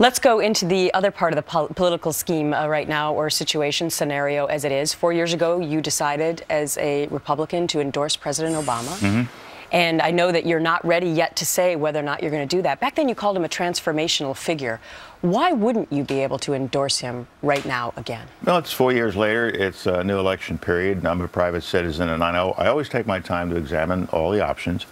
Let's go into the other part of the pol- political scheme uh, right now, or situation scenario as it is. Four years ago, you decided as a Republican to endorse President Obama. Mm-hmm. And I know that you're not ready yet to say whether or not you're going to do that. Back then, you called him a transformational figure. Why wouldn't you be able to endorse him right now again? Well, it's four years later. It's a new election period. and I'm a private citizen, and I know I always take my time to examine all the options.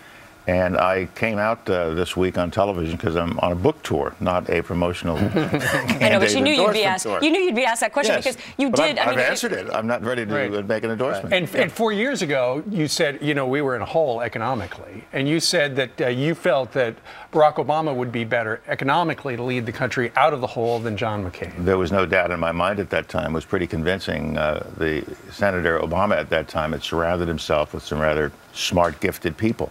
And I came out uh, this week on television because I'm on a book tour, not a promotional. I know, but you knew you'd be asked. Tour. You knew you'd be asked that question Yes, because you but did. I've, I mean, I've it- answered it. I'm not ready to Right. make an endorsement. And, and four years ago, you said, you know, we were in a hole economically, and you said that uh, you felt that Barack Obama would be better economically to lead the country out of the hole than John McCain. There was no doubt in my mind at that time. It was pretty convincing. Uh, the Senator Obama at that time had surrounded himself with some rather smart, gifted people.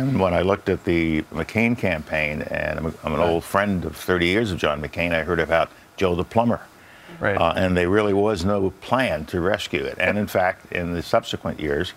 And when I looked at the McCain campaign, and I'm, I'm an old friend of 30 years of John McCain, I heard about Joe the plumber. Right. Uh, and there really was no plan to rescue it. And in fact, in the subsequent years,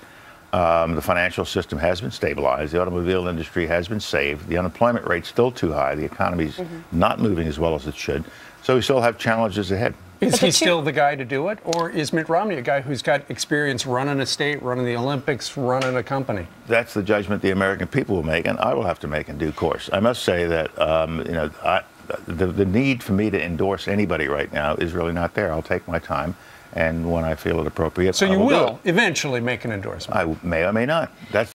um, the financial system has been stabilized. The automobile industry has been saved. The unemployment rate's still too high. The economy's not moving as well as it should. So we still have challenges ahead. Is he still the guy to do it, or is Mitt Romney a guy who's got experience running a state, running the Olympics, running a company? That's the judgment the American people will make, and I will have to make in due course. I must say that um, you know I, the the need for me to endorse anybody right now is really not there. I'll take my time, and when I feel it appropriate, So I you will will eventually make an endorsement. I may or may not. That's